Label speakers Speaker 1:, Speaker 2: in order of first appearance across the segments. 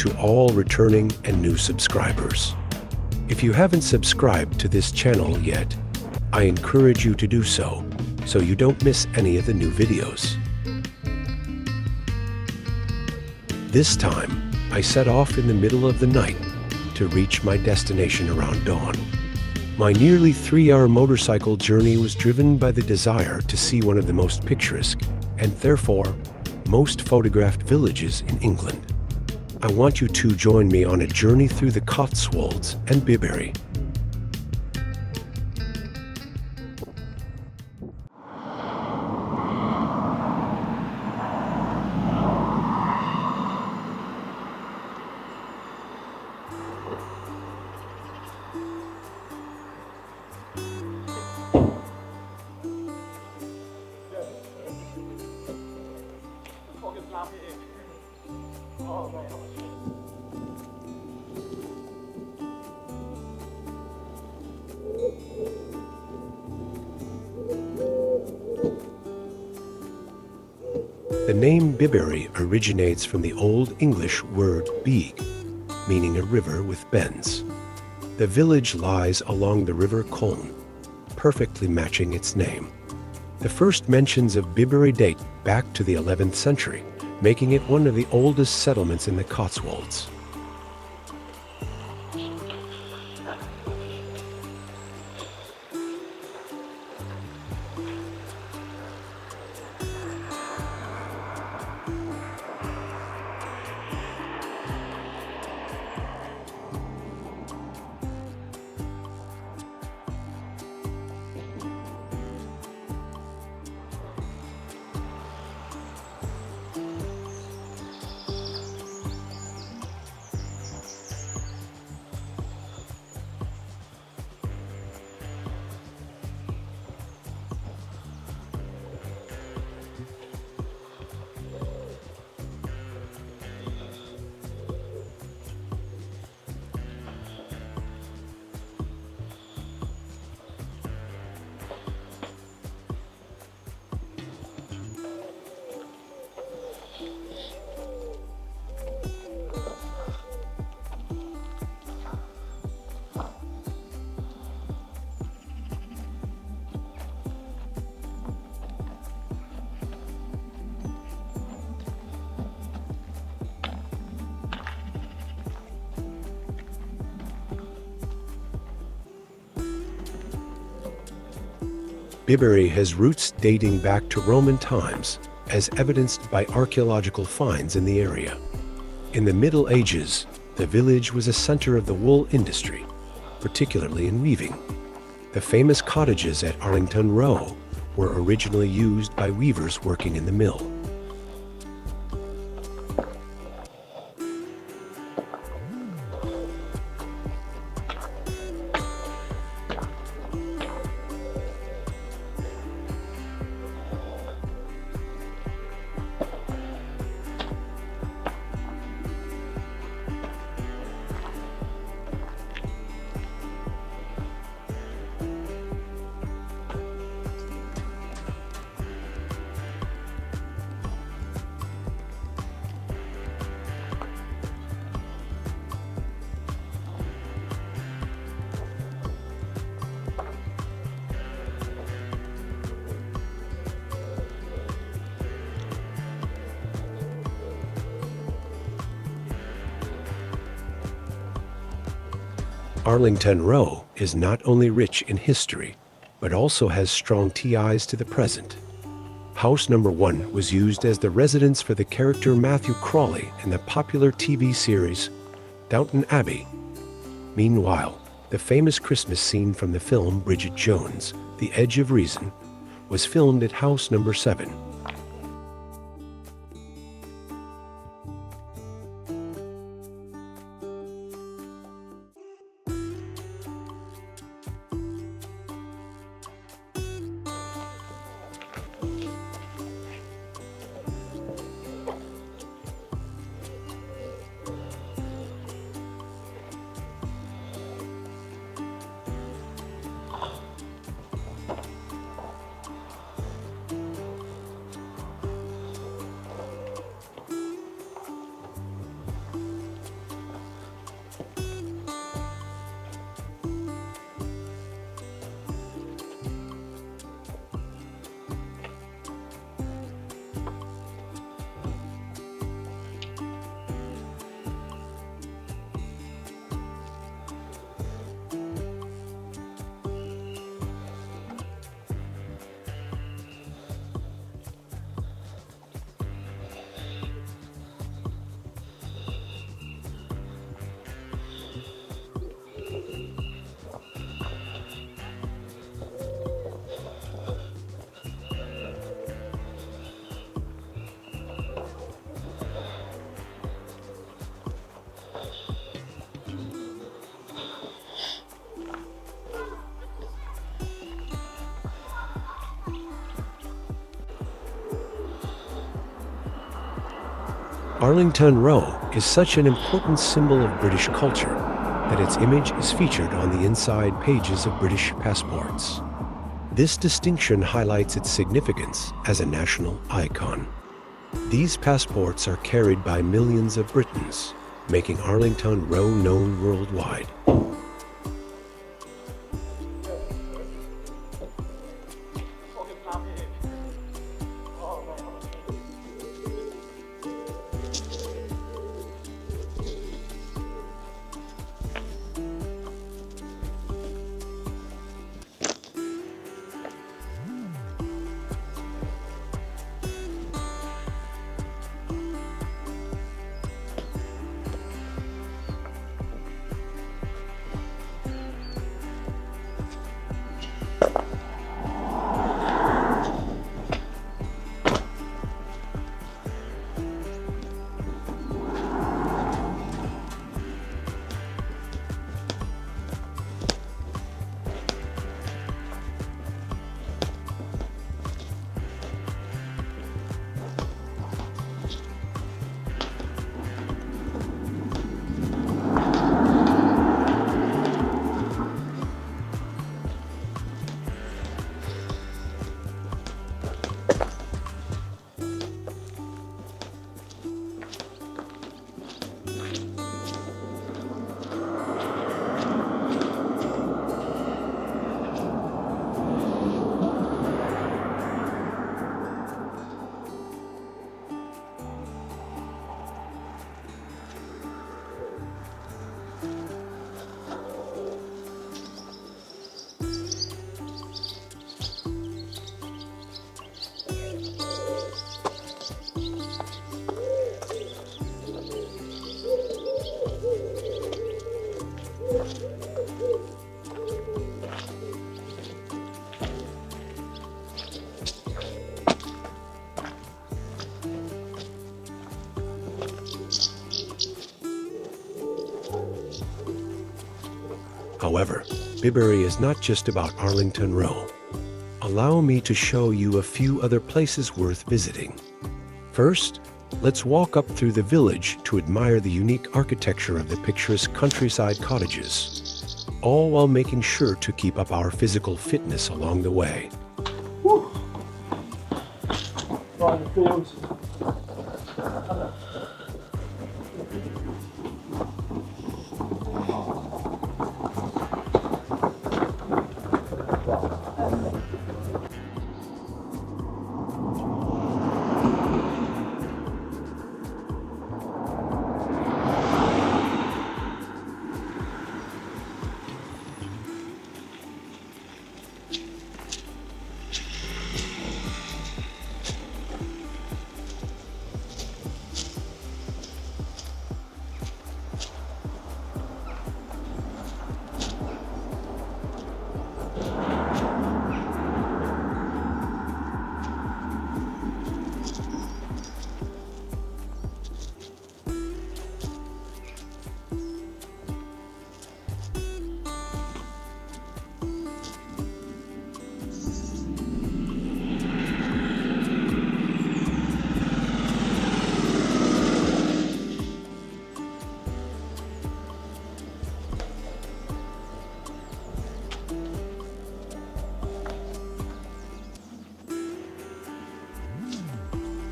Speaker 1: to all returning and new subscribers. If you haven't subscribed to this channel yet, I encourage you to do so, so you don't miss any of the new videos. This time, I set off in the middle of the night to reach my destination around dawn. My nearly three-hour motorcycle journey was driven by the desire to see one of the most picturesque, and therefore, most photographed villages in England. I want you to join me on a journey through the Cotswolds and Bibury. The name Bibury originates from the Old English word beag, meaning a river with bends. The village lies along the River Coln, perfectly matching its name. The first mentions of Bibury date back to the 11th century, making it one of the oldest settlements in the Cotswolds. Bibury has roots dating back to Roman times, as evidenced by archaeological finds in the area. In the Middle Ages, the village was a center of the wool industry, particularly in weaving. The famous cottages at Arlington Row were originally used by weavers working in the mill. Arlington Row is not only rich in history, but also has strong ties to the present. House number one was used as the residence for the character Matthew Crawley in the popular TV series Downton Abbey. Meanwhile, the famous Christmas scene from the film Bridget Jones, The Edge of Reason, was filmed at house number seven. Arlington Row is such an important symbol of British culture that its image is featured on the inside pages of British passports. This distinction highlights its significance as a national icon. These passports are carried by millions of Britons, making Arlington Row known worldwide. However, Bibury is not just about Arlington Row. Allow me to show you a few other places worth visiting. First, let's walk up through the village to admire the unique architecture of the picturesque countryside cottages, all while making sure to keep up our physical fitness along the way.
Speaker 2: Right,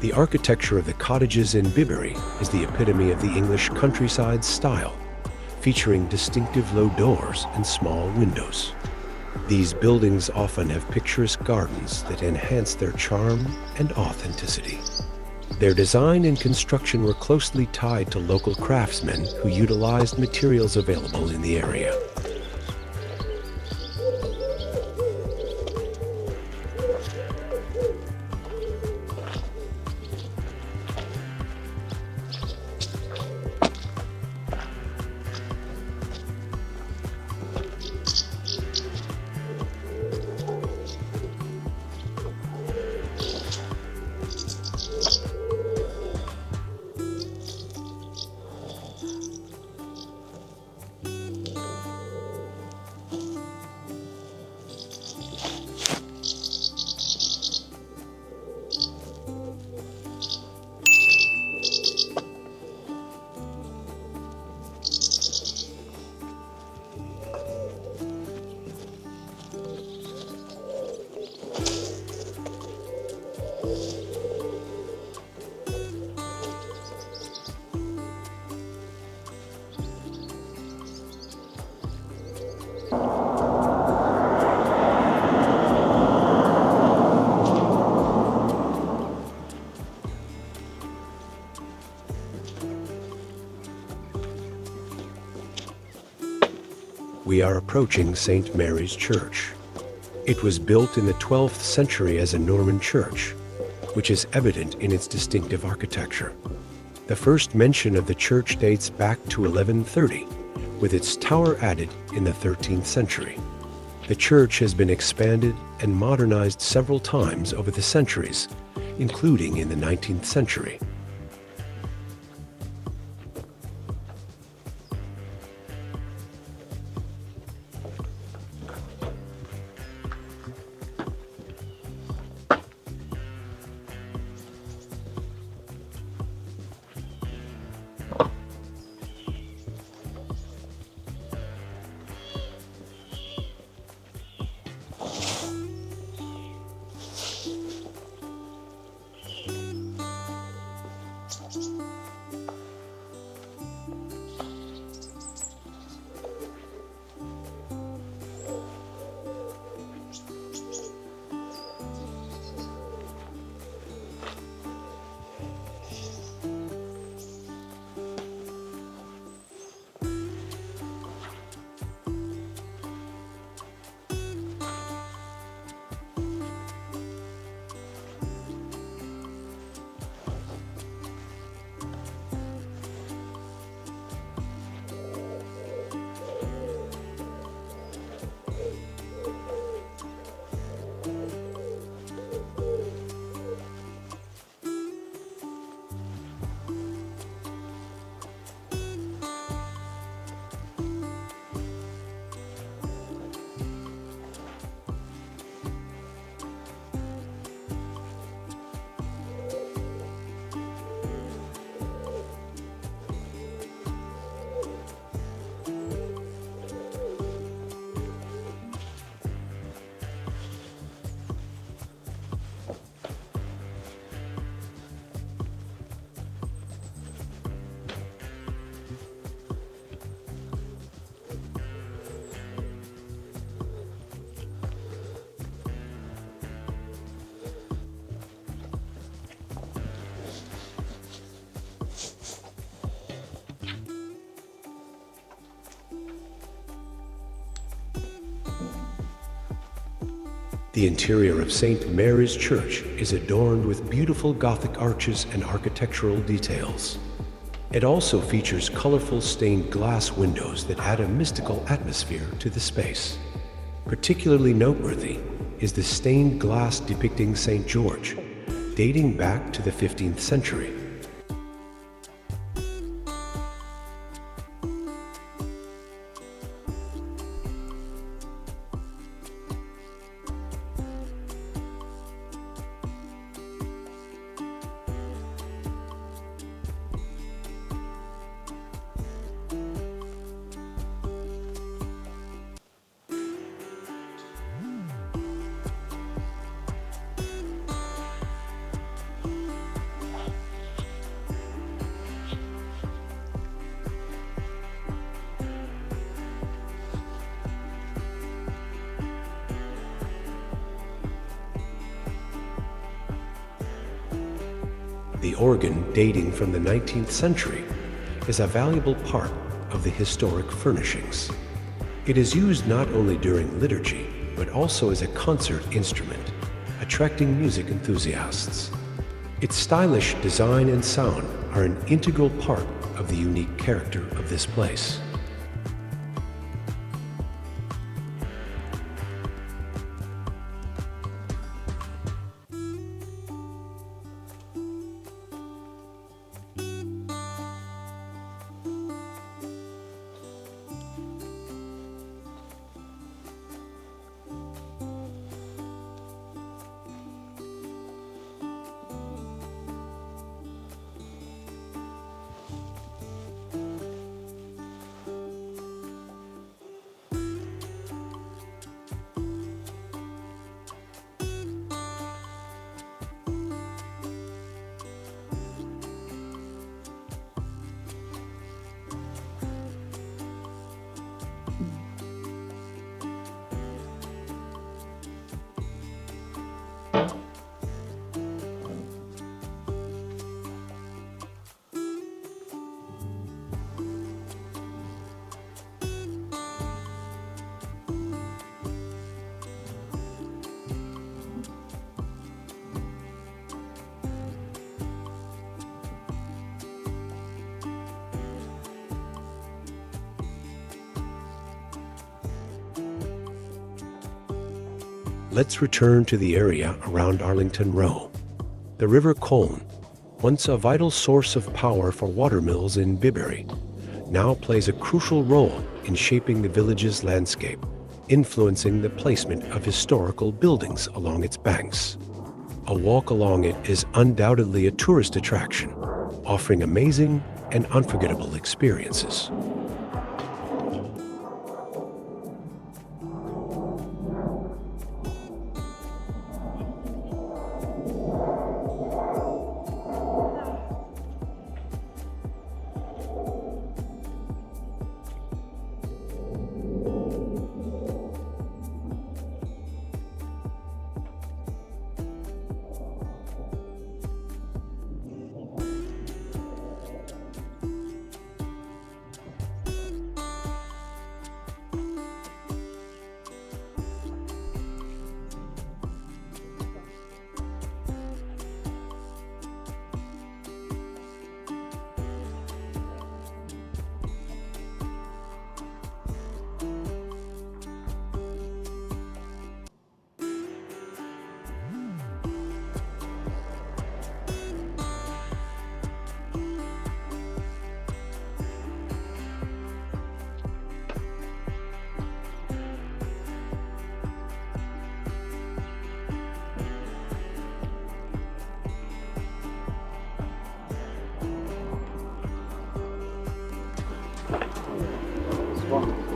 Speaker 2: the
Speaker 1: architecture of the cottages in Bibury is the epitome of the English countryside style, featuring distinctive low doors and small windows. These buildings often have picturesque gardens that enhance their charm and authenticity. Their design and construction were closely tied to local craftsmen who utilized materials available in the area. We are approaching St. Mary's Church. It was built in the 12th century as a Norman church, which is evident in its distinctive architecture. The first mention of the church dates back to 1130, with its tower added in the 13th century. The church has been expanded and modernized several times over the centuries, including in the 19th century. The interior of St. Mary's Church is adorned with beautiful Gothic arches and architectural details. It also features colorful stained glass windows that add a mystical atmosphere to the space. Particularly noteworthy is the stained glass depicting St. George, dating back to the 15th century. The organ, dating from the 19th century, is a valuable part of the historic furnishings. It is used not only during liturgy, but also as a concert instrument, attracting music enthusiasts. Its stylish design and sound are an integral part of the unique character of this place. Let's return to the area around Arlington Row. The River Coln, once a vital source of power for water mills in Bibury, now plays a crucial role in shaping the village's landscape, influencing the placement of historical buildings along its banks. A walk along it is undoubtedly a tourist attraction, offering amazing and unforgettable experiences. Wow.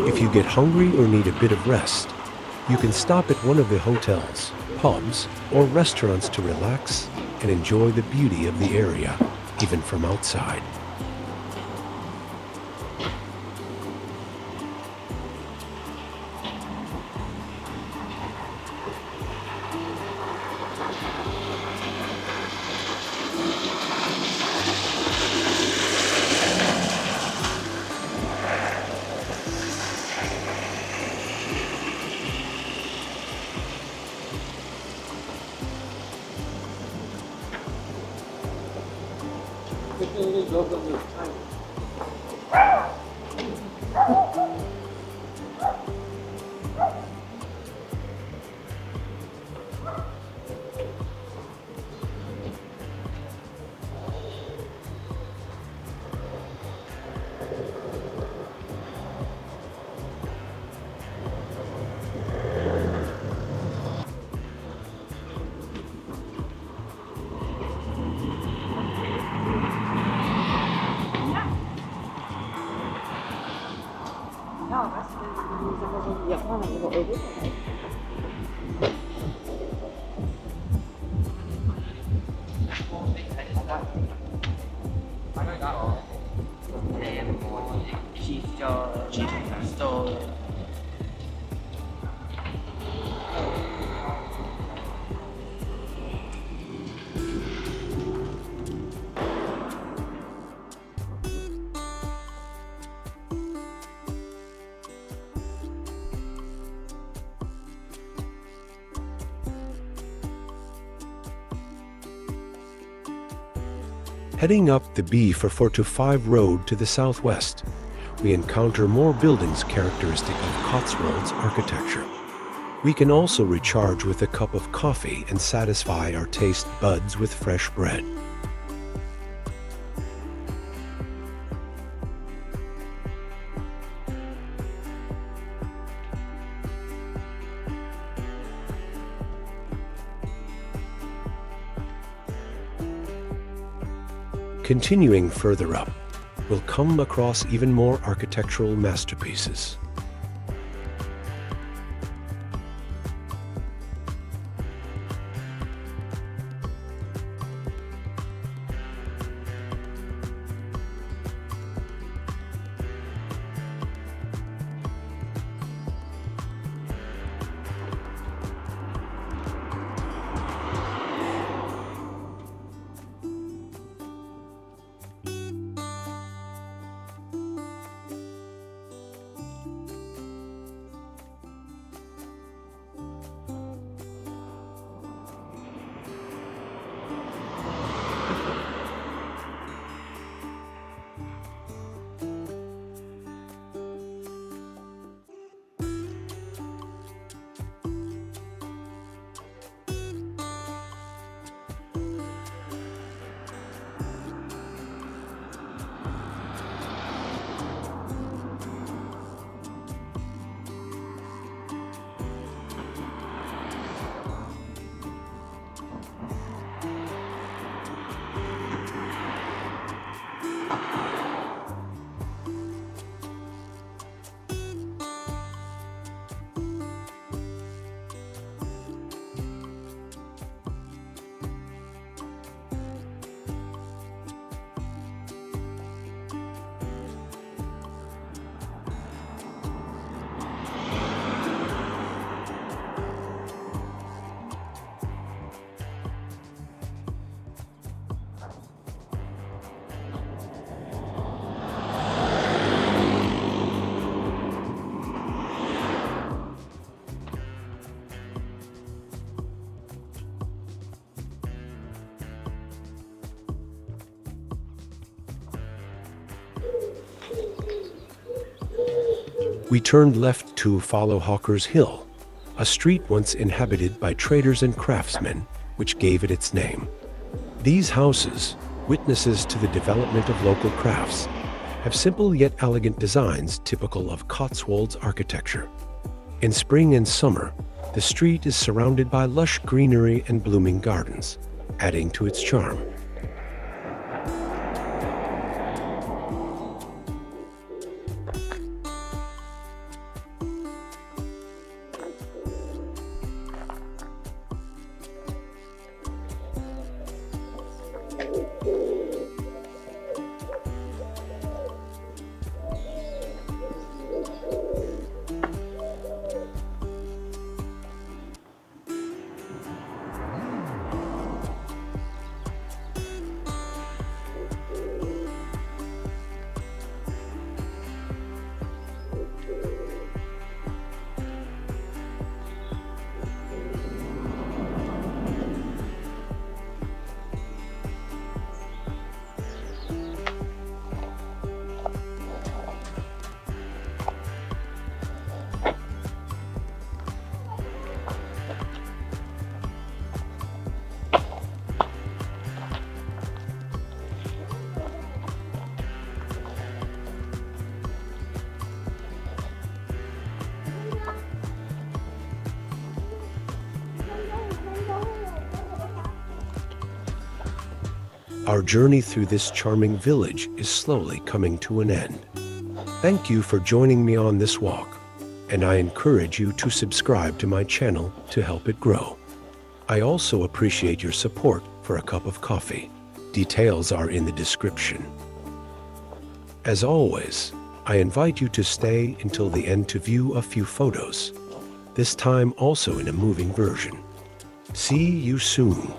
Speaker 1: If you get hungry or need a bit of rest, you can stop at one of the hotels, pubs, or restaurants to relax and enjoy the beauty of the area, even from outside. Heading up the B445 road to the southwest, we encounter more buildings characteristic of Cotswolds architecture. We can also recharge with a cup of coffee and satisfy our taste buds with fresh bread. Continuing further up, we'll come across even more architectural masterpieces. We turned left to follow Hawker's Hill, a street once inhabited by traders and craftsmen, which gave it its name. These houses, witnesses to the development of local crafts, have simple yet elegant designs typical of Cotswolds architecture. In spring and summer, the street is surrounded by lush greenery and blooming gardens, adding to its charm. Our journey through this charming village is slowly coming to an end. Thank you for joining me on this walk, and I encourage you to subscribe to my channel to help it grow. I also appreciate your support for a cup of coffee. Details are in the description. As always, I invite you to stay until the end to view a few photos, this time also in a moving version. See you soon.